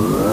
Whoa.